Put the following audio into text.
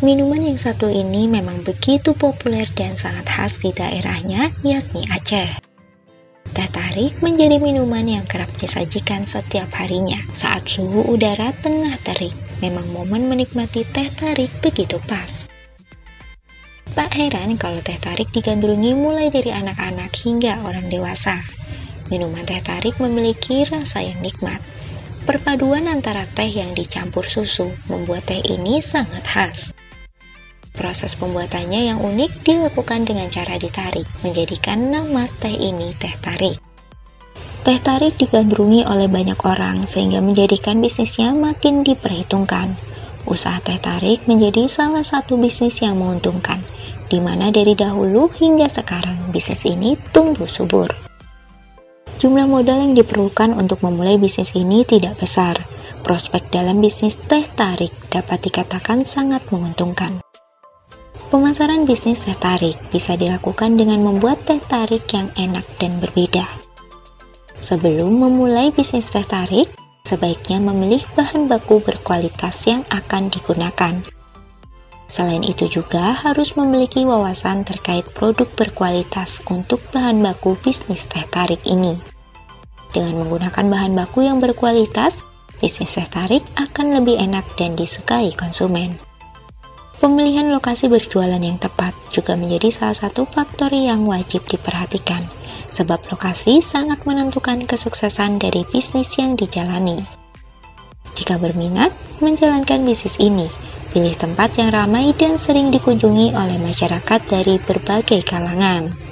Minuman yang satu ini memang begitu populer dan sangat khas di daerahnya, yakni Aceh. Teh tarik menjadi minuman yang kerap disajikan setiap harinya saat suhu udara tengah terik. Memang momen menikmati teh tarik begitu pas. Tak heran kalau teh tarik digandrungi mulai dari anak-anak hingga orang dewasa. Minuman teh tarik memiliki rasa yang nikmat. Perpaduan antara teh yang dicampur susu membuat teh ini sangat khas. Proses pembuatannya yang unik dilakukan dengan cara ditarik, menjadikan nama teh ini teh tarik. Teh tarik digandrungi oleh banyak orang sehingga menjadikan bisnisnya makin diperhitungkan. Usaha teh tarik menjadi salah satu bisnis yang menguntungkan, di mana dari dahulu hingga sekarang bisnis ini tumbuh subur. Jumlah modal yang diperlukan untuk memulai bisnis ini tidak besar. Prospek dalam bisnis teh tarik dapat dikatakan sangat menguntungkan. Pemasaran bisnis teh tarik bisa dilakukan dengan membuat teh tarik yang enak dan berbeda. Sebelum memulai bisnis teh tarik, sebaiknya memilih bahan baku berkualitas yang akan digunakan. Selain itu juga harus memiliki wawasan terkait produk berkualitas untuk bahan baku bisnis teh tarik ini. Dengan menggunakan bahan baku yang berkualitas, bisnis teh tarik akan lebih enak dan disukai konsumen. Pemilihan lokasi berjualan yang tepat juga menjadi salah satu faktor yang wajib diperhatikan, sebab lokasi sangat menentukan kesuksesan dari bisnis yang dijalani. Jika berminat menjalankan bisnis ini, pilih tempat yang ramai dan sering dikunjungi oleh masyarakat dari berbagai kalangan.